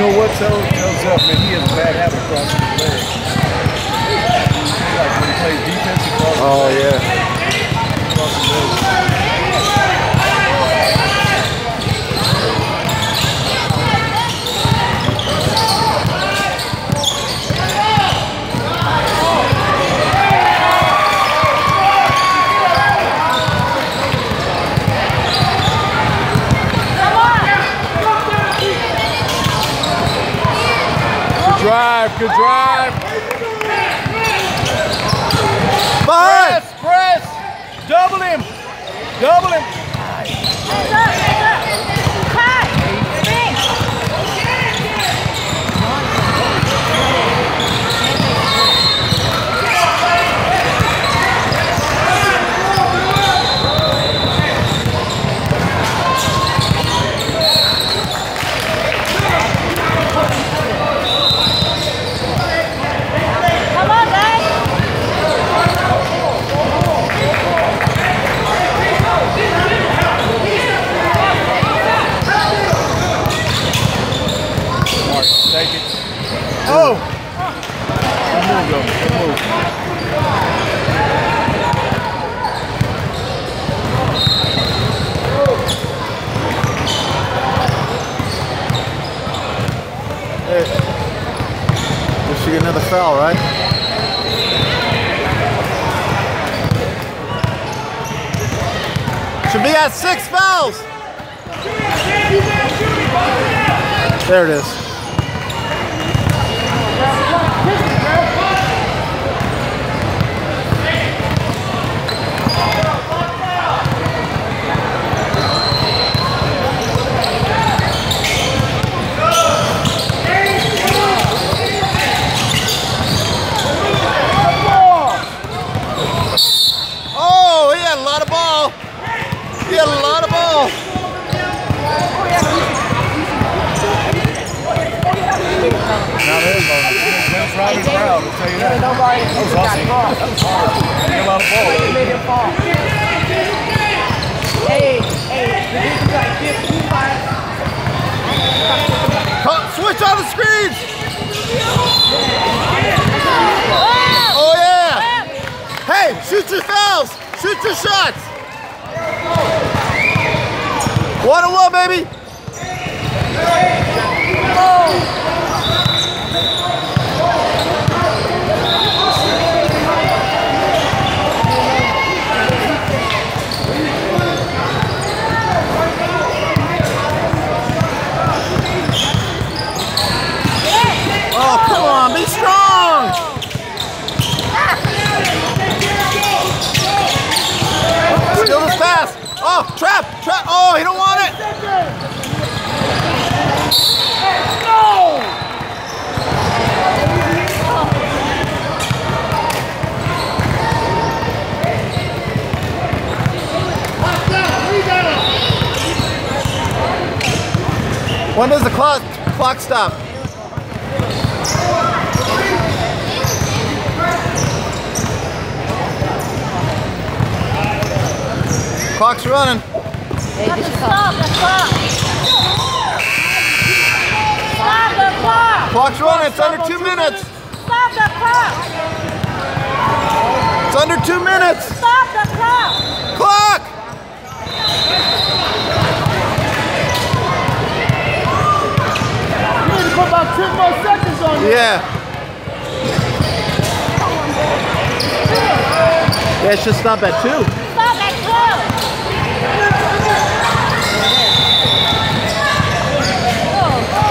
know what tells tells up, man? He has a bad habit crossing his legs. Like when he plays defense, he crosses Oh yeah. Legs. Drive, good drive. Behind. Press, press. Double him. Double him. Come on, guys. Mark, take it. Oh! Good move, though. Good move. This should get another foul, right? Should be at six fouls. There it is. Oh, he had a lot of ball. He had a lot of ball. Now there's bonus. Dennis Rodman's proud, I'll tell you that. That was awesome. That was hard. He got a lot of ball. Hey, hey, the dude's like 55. Come, switch on the screens. Oh yeah. Hey, shoot your fouls. Shoot your shots. One on one, baby. Oh, come on, be strong. Still this trap, trap. Oh, he don't want it. When does the clock clock stop? Clock's running. Stop the clock. Stop the clock. Clock's running. It's under two minutes. Stop the clock. It's under two minutes. Stop the clock. Clock! You need to put about 10 more seconds on you. Yeah. Yeah, it should stop at two.